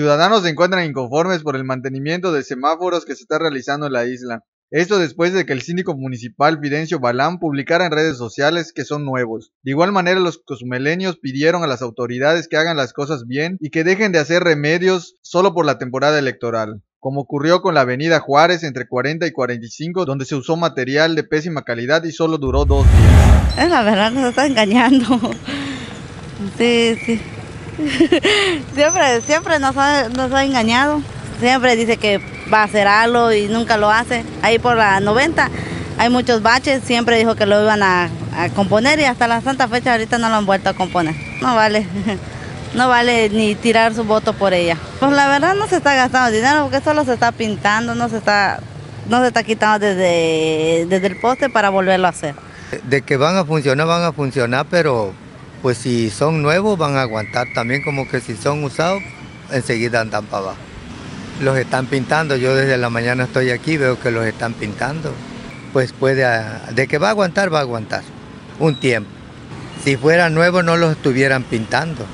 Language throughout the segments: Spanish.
Ciudadanos se encuentran inconformes por el mantenimiento de semáforos que se está realizando en la isla. Esto después de que el síndico municipal Fidencio Balán publicara en redes sociales que son nuevos. De igual manera los cosmeleños pidieron a las autoridades que hagan las cosas bien y que dejen de hacer remedios solo por la temporada electoral, como ocurrió con la avenida Juárez entre 40 y 45 donde se usó material de pésima calidad y solo duró dos días. Es la verdad, nos está engañando. Sí, sí. siempre, siempre nos ha, engañado. Siempre dice que va a hacer algo y nunca lo hace. Ahí por la 90 hay muchos baches, siempre dijo que lo iban a, componer y hasta la santa fecha ahorita no lo han vuelto a componer. No vale, no vale ni tirar su voto por ella. Pues la verdad no se está gastando dinero porque solo se está pintando, no se está, no se está quitando desde, desde el poste para volverlo a hacer. De que van a funcionar, van a funcionar, pero pues si son nuevos van a aguantar también como que si son usados, enseguida andan para abajo. Los están pintando, yo desde la mañana estoy aquí, veo que los están pintando. Pues puede, de que va a aguantar, va a aguantar un tiempo. Si fueran nuevos no los estuvieran pintando.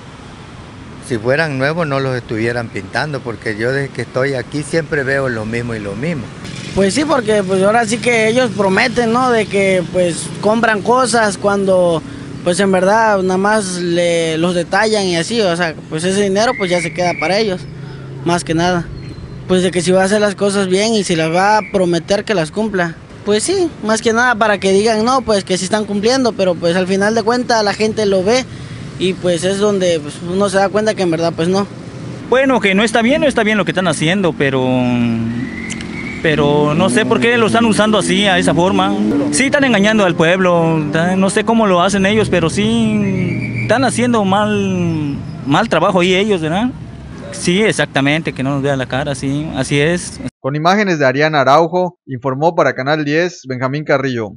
Si fueran nuevos no los estuvieran pintando, porque yo desde que estoy aquí siempre veo lo mismo y lo mismo. Pues sí, porque pues ahora sí que ellos prometen, ¿no? De que pues compran cosas cuando pues en verdad nada más le, los detallan y así, o sea, pues ese dinero pues ya se queda para ellos, más que nada. Pues de que si va a hacer las cosas bien y si las va a prometer que las cumpla. Pues sí, más que nada para que digan, no, pues que sí están cumpliendo, pero pues al final de cuentas la gente lo ve y pues es donde pues, uno se da cuenta que en verdad pues no. Bueno, que no está bien, no está bien lo que están haciendo, pero pero no sé por qué lo están usando así, a esa forma. Sí están engañando al pueblo, no sé cómo lo hacen ellos, pero sí están haciendo mal, mal trabajo ahí ellos, ¿verdad? Sí, exactamente, que no nos vean la cara, sí, así es. Con imágenes de Ariana Araujo, informó para Canal 10 Benjamín Carrillo.